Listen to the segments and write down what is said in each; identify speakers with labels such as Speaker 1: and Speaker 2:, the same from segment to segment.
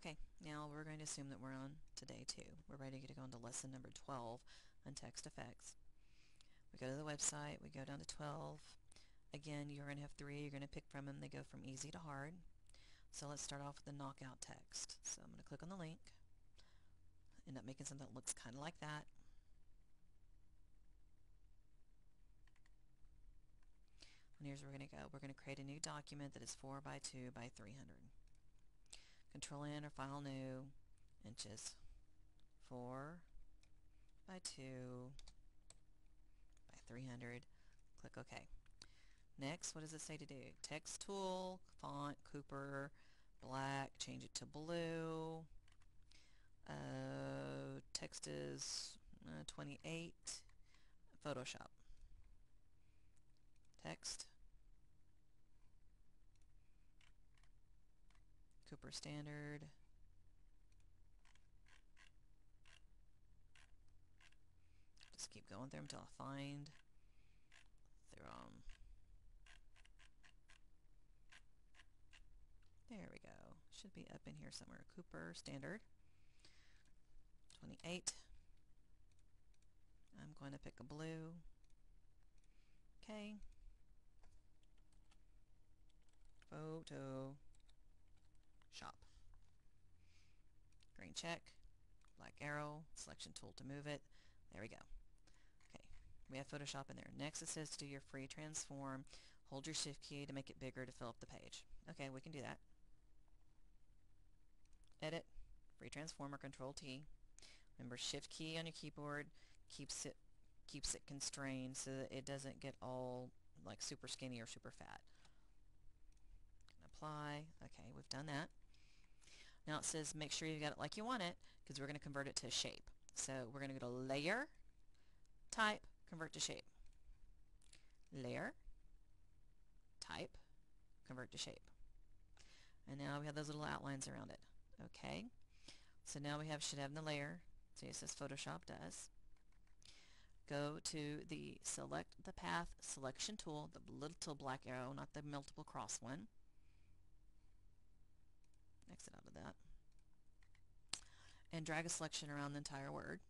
Speaker 1: Okay, now we're going to assume that we're on to day two. We're ready to go into lesson number 12 on text effects. We go to the website, we go down to 12. Again, you're going to have three. You're going to pick from them. They go from easy to hard. So let's start off with the knockout text. So I'm going to click on the link. End up making something that looks kind of like that. And here's where we're going to go. We're going to create a new document that is 4 by 2 by 300. Control N or File New, inches. 4 by 2 by 300. Click OK. Next, what does it say to do? Text tool, font, Cooper, black, change it to blue. Uh, text is uh, 28. Photoshop. Text. Cooper Standard. Just keep going through until I find through um There we go. Should be up in here somewhere. Cooper Standard. 28. I'm going to pick a blue. Okay. Photo check, black arrow, selection tool to move it. There we go. Okay, we have Photoshop in there. Next it says to do your free transform. Hold your shift key to make it bigger to fill up the page. Okay, we can do that. Edit, free transform or control T. Remember shift key on your keyboard keeps it keeps it constrained so that it doesn't get all like super skinny or super fat. Apply. Okay, we've done that. Now it says make sure you got it like you want it because we're going to convert it to a shape. So we're going to go to Layer, Type, Convert to Shape. Layer, Type, Convert to Shape. And now we have those little outlines around it. Okay. So now we have should have in the layer. See it says Photoshop does. Go to the Select the Path Selection tool, the little black arrow, not the multiple cross one exit out of that, and drag a selection around the entire word.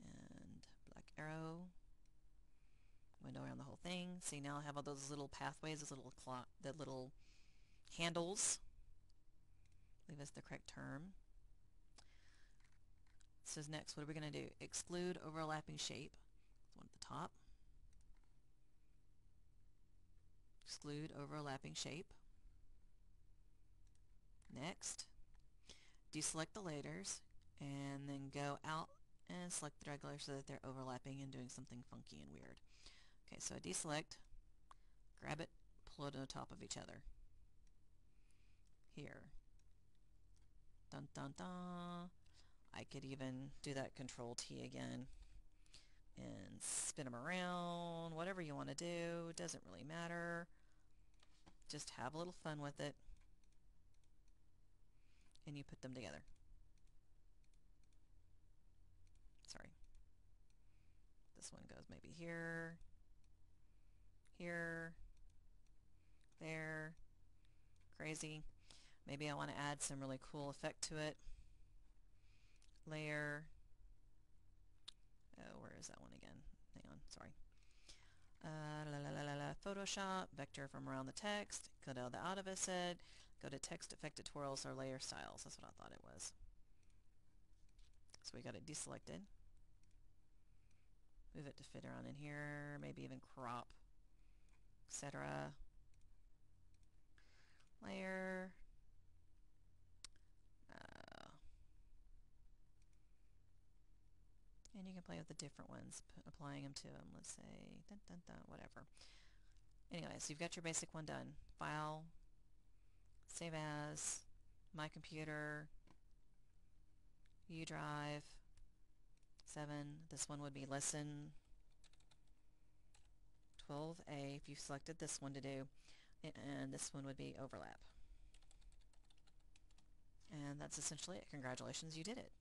Speaker 1: And black arrow, window around the whole thing. See now I have all those little pathways, those little clock, the little handles. Leave us the correct term. It says next, what are we going to do? Exclude overlapping shape. one at the top. Exclude overlapping shape. Next, deselect the layers and then go out and select the drag layers so that they're overlapping and doing something funky and weird. Okay, so I deselect, grab it, pull it on top of each other. Here. Dun dun dun. I could even do that control T again and spin them around, whatever you want to do, it doesn't really matter. Just have a little fun with it and you put them together. Sorry. This one goes maybe here, here, there, crazy. Maybe I want to add some really cool effect to it. Layer. Oh, where is that one again? Hang on, sorry. Uh, la, la, la, la, Photoshop, vector from around the text, go to the out of it, go to text effect tutorials or layer styles. That's what I thought it was. So we got it deselected. Move it to fit around in here, maybe even crop, etc. Layer, uh. And you can play with the different ones, applying them to them. Let's say, dun, dun, dun, whatever. Anyway, so you've got your basic one done. File, save as, my computer, U drive, 7. This one would be lesson 12A if you selected this one to do. And this one would be overlap. And that's essentially it. Congratulations, you did it.